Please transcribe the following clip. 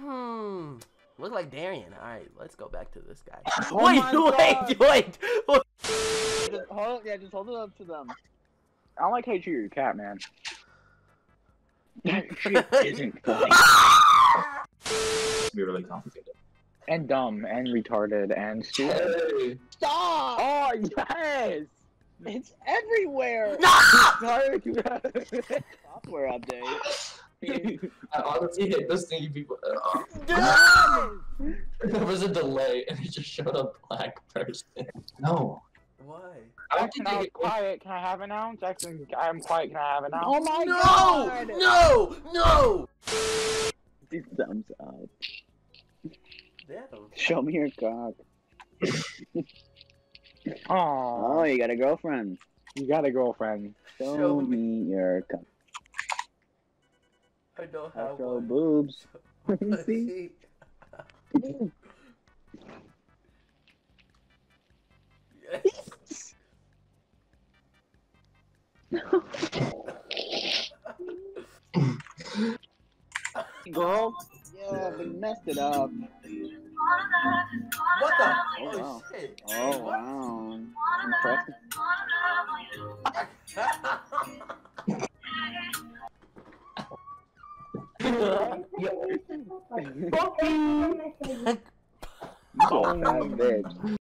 Hmm. Look like Darian. All right, let's go back to this guy. Oh wait, my wait, wait, wait. Just hold, yeah, just hold it up to them. I don't like how you treat your cat, man. That shit isn't funny. be really complicated. And dumb, and retarded, and stupid. Hey. Stop! Oh, yes! It's everywhere! No! Software update. I honestly hate this thing. People, uh, uh. No! there was a delay, and it just showed a black person. No. Why? I don't Jackson, think I they was quiet. Can I have it now? Jackson, I'm quiet. Can I have it now? Oh my no! god! No! No! Thumbs up. Damn. Show me your cock. Oh, Oh, you got a girlfriend. you got a girlfriend. Show, Show me your cock. I don't have show one. boobs. Let me see. see. Yes. Girl. Yeah, we messed it up. What the? Oh, Oh, wow. shit. Oh wow. Impressive. Yeah. Oh, bitch.